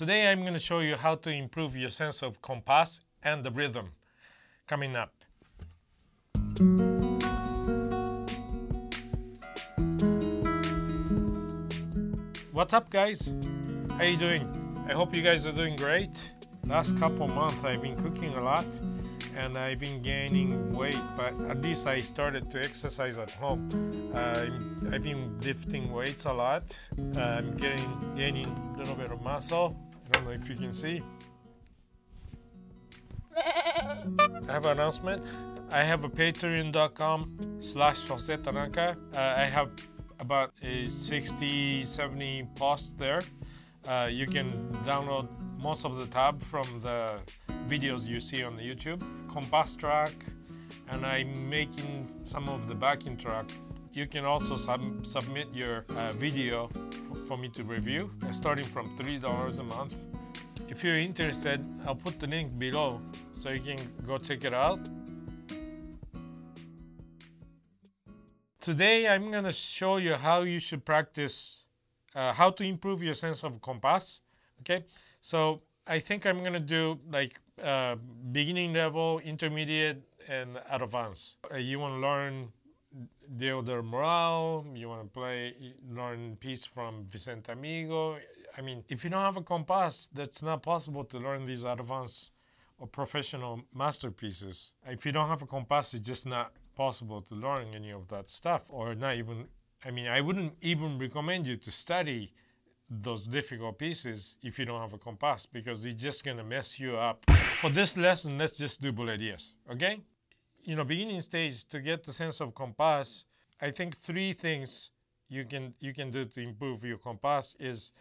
Today I'm going to show you how to improve your sense of compás and the rhythm coming up. What's up guys? How you doing? I hope you guys are doing great. Last couple months I've been cooking a lot and I've been gaining weight, but at least I started to exercise at home. Uh, I've been lifting weights a lot. I'm getting gaining a little bit of muscle. Know if you can see. I have an announcement. I have a patreon.com slash Tanaka. Uh, I have about a 60, 70 posts there. Uh, you can download most of the tab from the videos you see on the YouTube. Compass track, and I'm making some of the backing track. You can also sub submit your uh, video for me to review, starting from $3 a month. If you're interested, I'll put the link below so you can go check it out. Today I'm going to show you how you should practice, uh, how to improve your sense of compás. Okay, so I think I'm going to do like uh, beginning level, intermediate, and advanced. Uh, you want to learn Diego del you want to play, learn piece from Vicente Amigo. I mean, if you don't have a compás, that's not possible to learn these advanced or professional masterpieces. If you don't have a compás, it's just not possible to learn any of that stuff, or not even. I mean, I wouldn't even recommend you to study those difficult pieces if you don't have a compás because it's just gonna mess you up. For this lesson, let's just do bullet bulerías, okay? You know, beginning stage to get the sense of compás, I think three things you can you can do to improve your compás is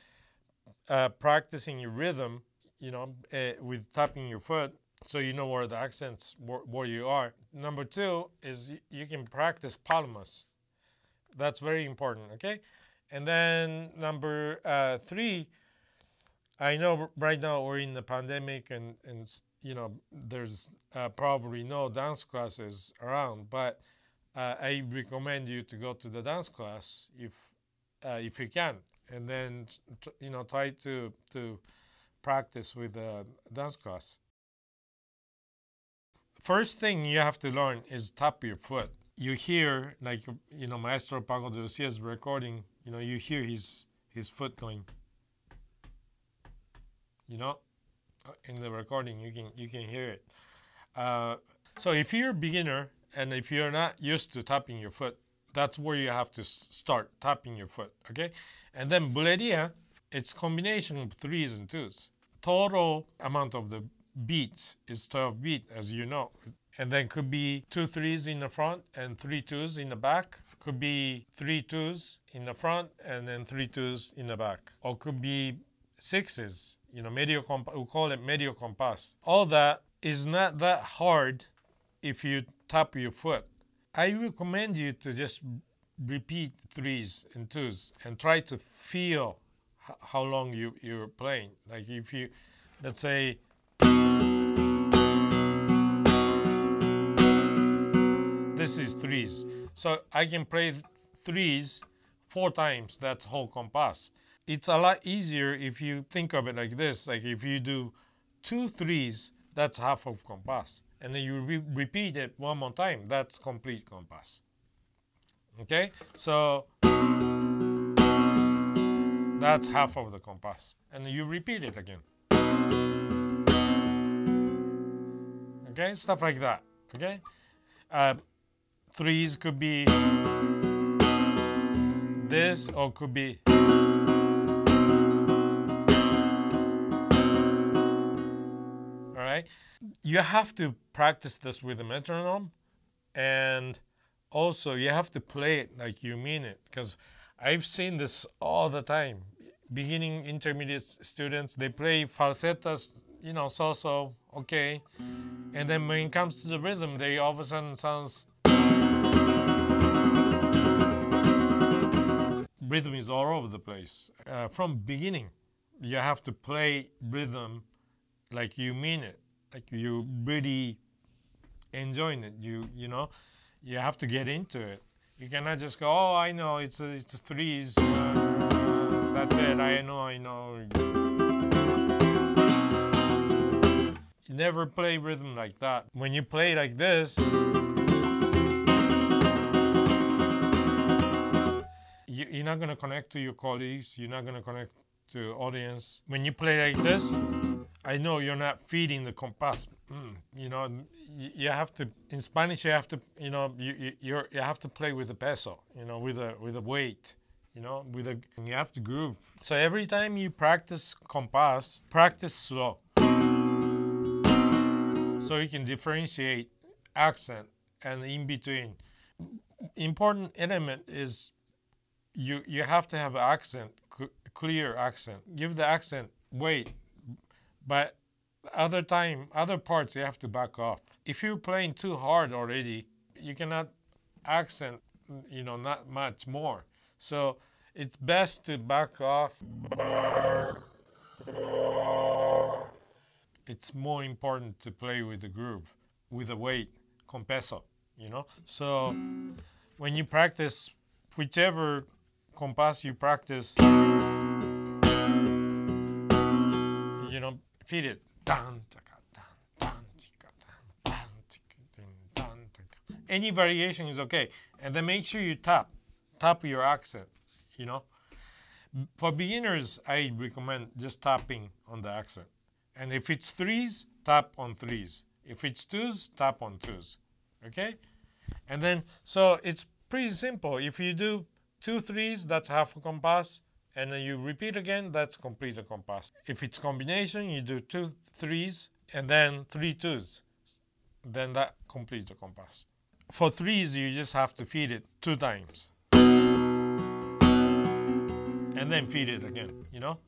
uh, practicing your rhythm, you know, uh, with tapping your foot so you know where the accents where, where you are. Number two is you can practice palmas. That's very important, okay? And then number uh, three, I know right now we're in the pandemic and, and you know, there's uh, probably no dance classes around, but uh, I recommend you to go to the dance class if, uh, if you can. And then, you know, try to, to practice with a dance class. First thing you have to learn is tap your foot. You hear, like, you know, Maestro Paco de Lucia's recording you know, you hear his his foot going. You know, in the recording, you can you can hear it. Uh, so if you're a beginner and if you're not used to tapping your foot, that's where you have to start tapping your foot. Okay, and then bulería, it's combination of threes and twos. Total amount of the beats is 12 beat, as you know. And then could be two threes in the front and three twos in the back. Could be three twos in the front and then three twos in the back. Or could be sixes, you know, medio comp- we call it medio compás. All that is not that hard if you tap your foot. I recommend you to just repeat threes and twos and try to feel how long you, you're playing. Like if you, let's say, this is threes. So I can play threes four times, that's whole compás. It's a lot easier if you think of it like this, like if you do two threes, that's half of compás. And then you re repeat it one more time, that's complete compás. Okay, so that's half of the compás. And you repeat it again. Okay, stuff like that. Okay, uh, threes could be this or could be you have to practice this with a metronome and also you have to play it like you mean it because i've seen this all the time. Beginning intermediate students they play falsetas you know so so okay. And then when it comes to the rhythm they all of a sudden sounds rhythm is all over the place. Uh, from beginning, you have to play rhythm like you mean it, like you really enjoying it. You you know, you have to get into it. You cannot just go, oh, I know it's it's threes. Uh, that's it. I know, I know. You never play rhythm like that. When you play like this, you, you're not going to connect to your colleagues. You're not going to connect to audience. When you play like this, I know you're not feeding the compás. Mm, you know, you, have to. In Spanish, you have to. You know, you you you have to play with the peso. You know, with a with a weight. You know, with a you have to groove. So every time you practice compás, practice slow. So you can differentiate accent and in between. Important element is you you have to have accent, clear accent. Give the accent weight, but other time, other parts you have to back off. If you're playing too hard already, you cannot accent, you know, not much more. So it's best to back off. It's more important to play with the groove, with the weight, con peso, you know. So when you practice whichever compás you practice, you know, feed it. Any variation is okay. And then make sure you tap, tap your accent, you know. For beginners, I recommend just tapping on the accent. And if it's threes, tap on threes. If it's twos, tap on twos. Okay? And then, so it's pretty simple. If you do two threes, that's half a compás. And then you repeat again, that's complete the compás. If it's combination, you do two threes and then three twos. Then that completes the compás. For threes, you just have to feed it two times. And then feed it again, you know?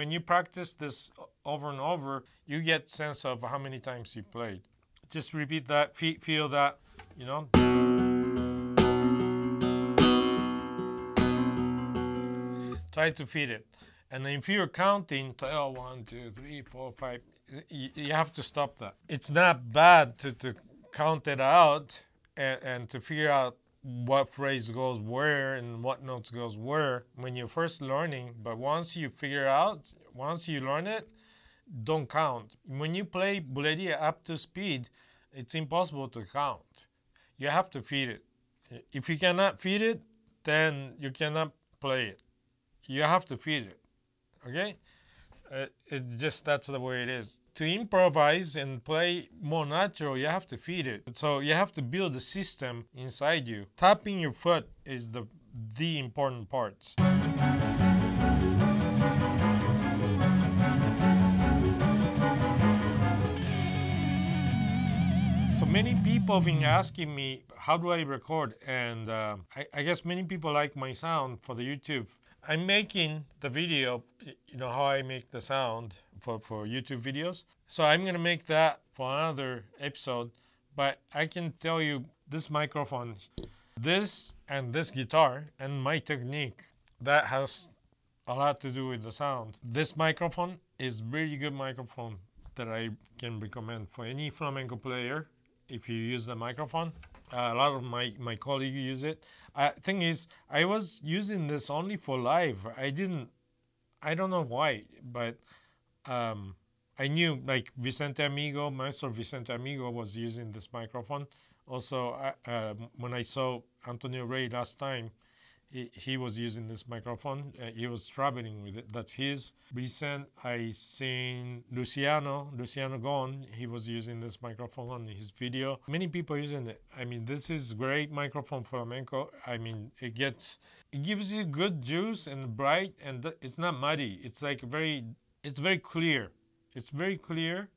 when you practice this over and over, you get sense of how many times you played. Just repeat that, feel that, you know. Try to feed it. And if you're counting, oh, one, two, three, four, five, you have to stop that. It's not bad to, to count it out and, and to figure out what phrase goes where and what notes goes where when you're first learning but once you figure out once you learn it don't count when you play bulería up to speed it's impossible to count you have to feed it if you cannot feed it then you cannot play it you have to feed it okay uh, it's just that's the way it is to improvise and play more natural, you have to feed it. So you have to build a system inside you. Tapping your foot is the the important parts. So many people have been asking me, how do I record? And uh, I, I guess many people like my sound for the YouTube. I'm making the video, you know, how I make the sound for, for YouTube videos. So I'm going to make that for another episode. But I can tell you this microphone, this and this guitar and my technique, that has a lot to do with the sound. This microphone is really good microphone that I can recommend for any flamenco player if you use the microphone. Uh, a lot of my, my colleagues use it. Uh, thing is, I was using this only for live. I didn't, I don't know why, but um, I knew like Vicente Amigo, Maestro Vicente Amigo was using this microphone. Also, uh, when I saw Antonio Rey last time, he, he was using this microphone. Uh, he was traveling with it. That's his. Recent, I seen Luciano, Luciano Gon. He was using this microphone on his video. Many people using it. I mean, this is great microphone flamenco. I mean, it gets, it gives you good juice and bright, and it's not muddy. It's like very it's very clear. It's very clear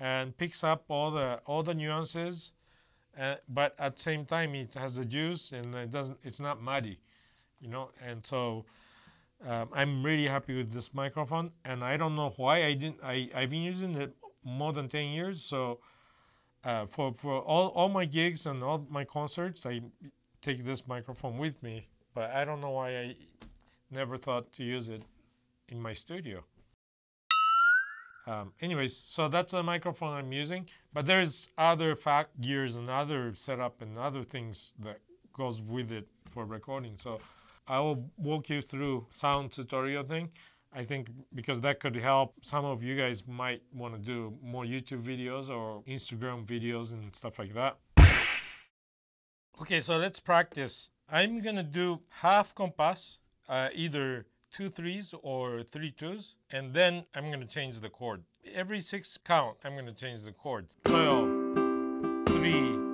and picks up all the all the nuances, uh, but at the same time it has the juice and it doesn't. It's not muddy, you know. And so um, I'm really happy with this microphone, and I don't know why I didn't. I I've been using it more than ten years, so. Uh, for for all, all my gigs and all my concerts, I take this microphone with me, but I don't know why I never thought to use it in my studio. Um, anyways, so that's a microphone I'm using, but there's other fact gears and other setup and other things that goes with it for recording. So I will walk you through sound tutorial thing. I think because that could help some of you guys might want to do more YouTube videos or Instagram videos and stuff like that. Okay, so let's practice. I'm gonna do half compás, uh, either two threes or three twos, and then I'm gonna change the chord. Every six count, I'm gonna change the chord. 12, 3,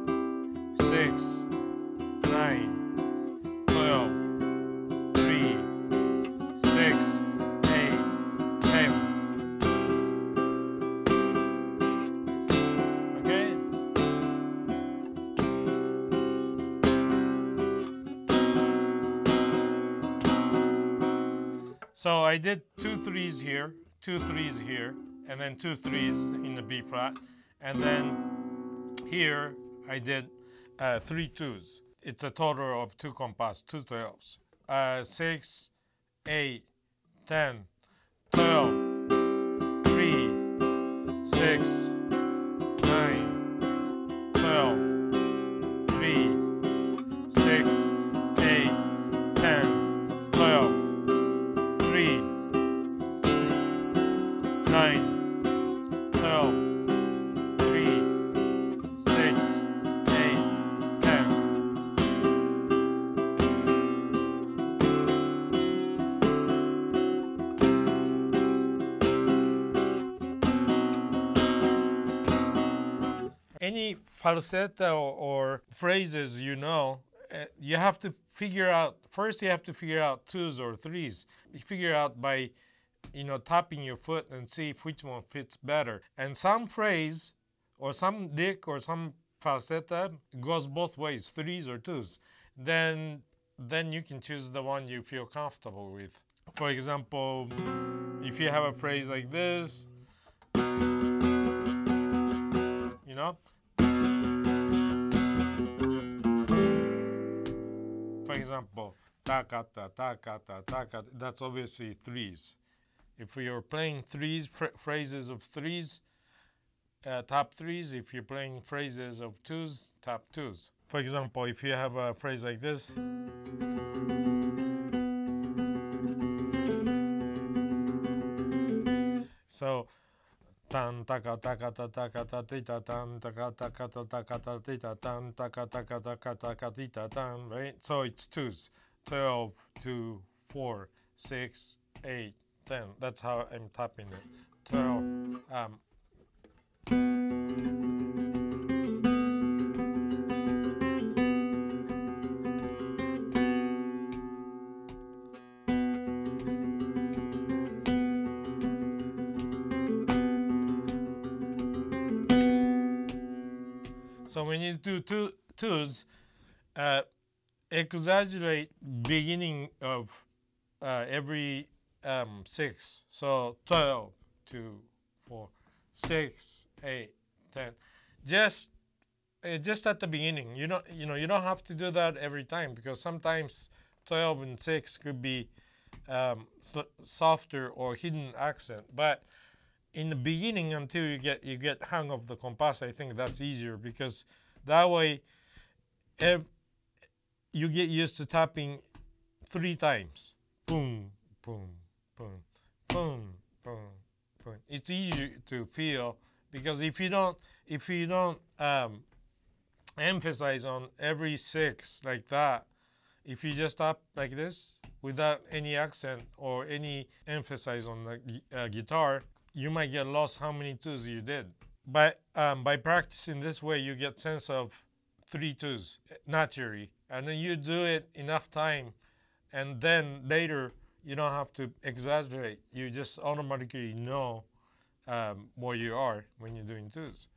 So I did two threes here, two threes here, and then two threes in the B flat. And then here I did uh, three twos. It's a total of two compás, two twelves. Uh, six, eight, ten, twelve, three, six, Any falseta or phrases you know, uh, you have to figure out first you have to figure out twos or threes. You figure out by you know tapping your foot and see which one fits better. And some phrase or some lick or some falseta goes both ways, threes or twos. Then then you can choose the one you feel comfortable with. For example, if you have a phrase like this, example, takata, takata, takata, that's obviously threes. If you're playing threes, phra- phrases of threes, uh, top threes. If you're playing phrases of twos, top twos. For example, if you have a phrase like this, so tan taka taka ta taka ta tita tan taka taka ta taka ta tita tan taka taka taka taka tita tan. Right? So it's twos. 12 2 4 6 8 10 that's how i'm tapping it. 12 um So when you do two twos, uh, exaggerate beginning of uh, every um, six. So 12, 2, 4, 6, 8, 10. Just uh, just at the beginning. You don't you know you don't have to do that every time because sometimes 12 and 6 could be um, softer or hidden accent. But in the beginning until you get you get hang of the compás i think that's easier because that way ev- you get used to tapping three times. Boom boom boom boom boom boom. It's easier to feel because if you don't if you don't um, emphasize on every six like that if you just tap like this without any accent or any emphasis on the uh, guitar, you might get lost how many twos you did. But um, by practicing this way, you get sense of three twos naturally, and then you do it enough time, and then later you don't have to exaggerate. You just automatically know um, where you are when you're doing twos.